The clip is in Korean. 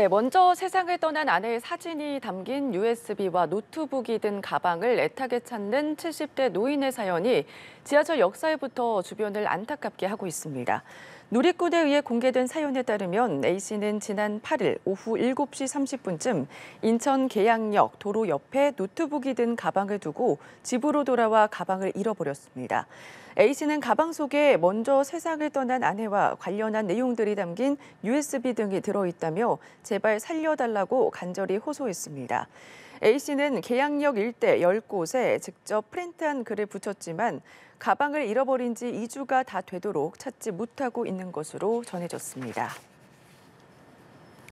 네, 먼저 세상을 떠난 아내의 사진이 담긴 USB와 노트북이 든 가방을 애타게 찾는 70대 노인의 사연이 지하철 역사에부터 주변을 안타깝게 하고 있습니다. 누리꾼에 의해 공개된 사연에 따르면 A씨는 지난 8일 오후 7시 30분쯤 인천 계양역 도로 옆에 노트북이 든 가방을 두고 집으로 돌아와 가방을 잃어버렸습니다. A씨는 가방 속에 먼저 세상을 떠난 아내와 관련한 내용들이 담긴 USB 등이 들어있다며 제발 살려달라고 간절히 호소했습니다. A씨는 계양역 일대 10곳에 직접 프린트한 글을 붙였지만 가방을 잃어버린 지 2주가 다 되도록 찾지 못하고 있는 것으로 전해졌습니다.